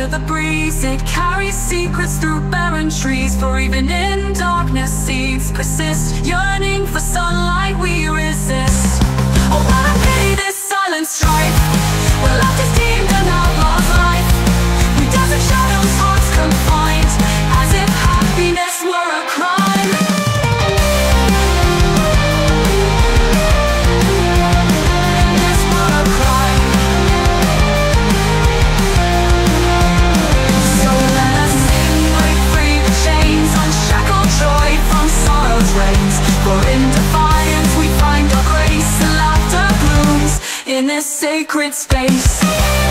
feel the breeze. It carries secrets through barren trees. For even in darkness seeds persist Yearning for sunlight we resist. For in defiance we find our grace, and laughter blooms in this sacred space.